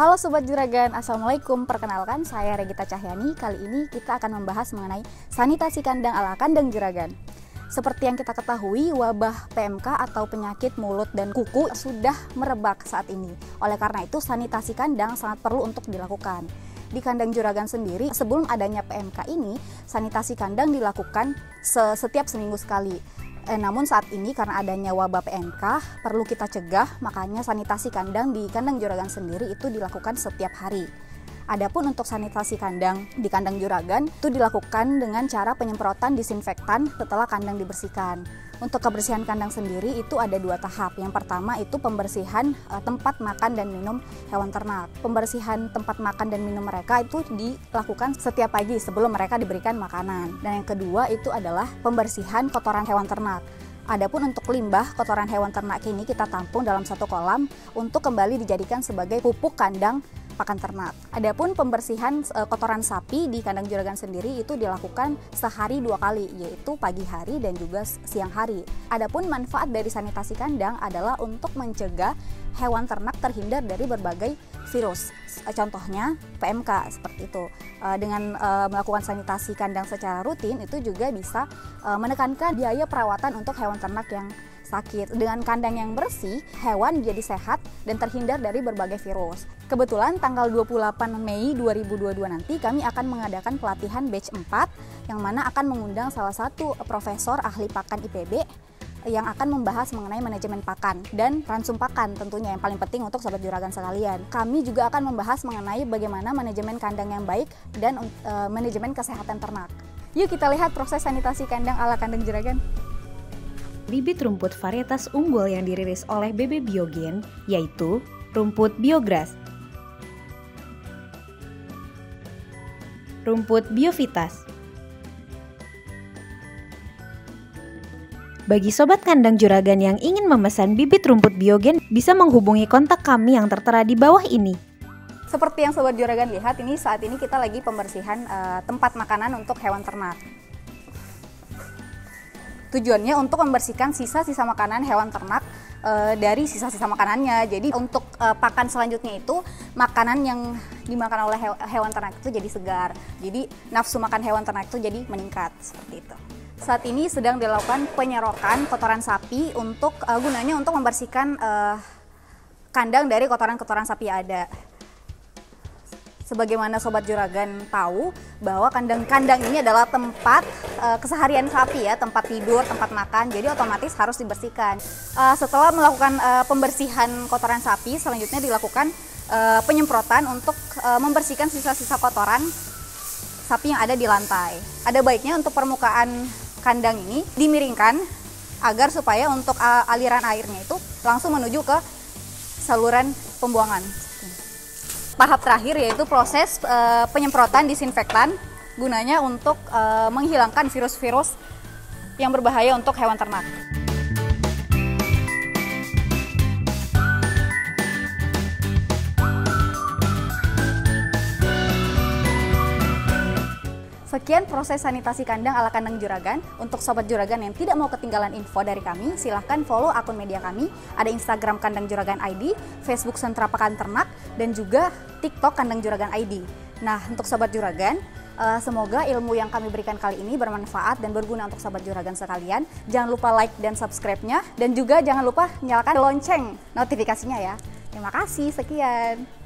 Halo Sobat Juragan, Assalamualaikum. Perkenalkan, saya Regita Cahyani. Kali ini kita akan membahas mengenai sanitasi kandang ala kandang juragan. Seperti yang kita ketahui, wabah PMK atau penyakit mulut dan kuku sudah merebak saat ini. Oleh karena itu, sanitasi kandang sangat perlu untuk dilakukan. Di kandang juragan sendiri, sebelum adanya PMK ini, sanitasi kandang dilakukan setiap seminggu sekali Eh, namun saat ini karena adanya wabah PMK perlu kita cegah, makanya sanitasi kandang di kandang juragan sendiri itu dilakukan setiap hari. Adapun untuk sanitasi kandang di kandang juragan itu dilakukan dengan cara penyemprotan disinfektan setelah kandang dibersihkan. Untuk kebersihan kandang sendiri itu ada dua tahap. Yang pertama itu pembersihan uh, tempat makan dan minum hewan ternak. Pembersihan tempat makan dan minum mereka itu dilakukan setiap pagi sebelum mereka diberikan makanan. Dan yang kedua itu adalah pembersihan kotoran hewan ternak. Adapun untuk limbah kotoran hewan ternak ini kita tampung dalam satu kolam untuk kembali dijadikan sebagai pupuk kandang pakan ternak. Adapun pembersihan e, kotoran sapi di kandang juragan sendiri itu dilakukan sehari dua kali, yaitu pagi hari dan juga siang hari. Adapun manfaat dari sanitasi kandang adalah untuk mencegah hewan ternak terhindar dari berbagai virus. Contohnya PMK seperti itu. E, dengan e, melakukan sanitasi kandang secara rutin itu juga bisa menekankan biaya perawatan untuk hewan ternak yang sakit. Dengan kandang yang bersih, hewan jadi sehat dan terhindar dari berbagai virus. Kebetulan tanggal 28 Mei 2022 nanti kami akan mengadakan pelatihan batch 4 yang mana akan mengundang salah satu profesor ahli pakan IPB yang akan membahas mengenai manajemen pakan dan ransum pakan tentunya yang paling penting untuk sobat juragan sekalian. Kami juga akan membahas mengenai bagaimana manajemen kandang yang baik dan e, manajemen kesehatan ternak. Yuk kita lihat proses sanitasi kandang ala kandang juragan bibit rumput varietas unggul yang dirilis oleh BB Biogen, yaitu rumput biogras, rumput biovitas. Bagi sobat kandang juragan yang ingin memesan bibit rumput biogen, bisa menghubungi kontak kami yang tertera di bawah ini. Seperti yang sobat juragan lihat, ini saat ini kita lagi pembersihan uh, tempat makanan untuk hewan ternak. Tujuannya untuk membersihkan sisa-sisa makanan hewan ternak e, dari sisa-sisa makanannya. Jadi untuk e, pakan selanjutnya itu makanan yang dimakan oleh hewan ternak itu jadi segar. Jadi nafsu makan hewan ternak itu jadi meningkat seperti itu. Saat ini sedang dilakukan penyerokan kotoran sapi untuk e, gunanya untuk membersihkan e, kandang dari kotoran-kotoran sapi yang ada sebagaimana sobat juragan tahu bahwa kandang-kandang ini adalah tempat uh, keseharian sapi ya, tempat tidur, tempat makan. Jadi otomatis harus dibersihkan. Uh, setelah melakukan uh, pembersihan kotoran sapi, selanjutnya dilakukan uh, penyemprotan untuk uh, membersihkan sisa-sisa kotoran sapi yang ada di lantai. Ada baiknya untuk permukaan kandang ini dimiringkan agar supaya untuk aliran airnya itu langsung menuju ke saluran pembuangan tahap terakhir yaitu proses uh, penyemprotan disinfektan gunanya untuk uh, menghilangkan virus-virus yang berbahaya untuk hewan ternak. Sekian proses sanitasi kandang ala kandang juragan. Untuk sobat juragan yang tidak mau ketinggalan info dari kami, silahkan follow akun media kami. Ada Instagram Kandang Juragan ID, Facebook Sentra Pakan Ternak, dan juga TikTok Kandang Juragan ID. Nah, untuk sobat juragan, uh, semoga ilmu yang kami berikan kali ini bermanfaat dan berguna untuk sobat juragan sekalian. Jangan lupa like dan subscribe-nya, dan juga jangan lupa nyalakan lonceng notifikasinya ya. Terima kasih, sekian.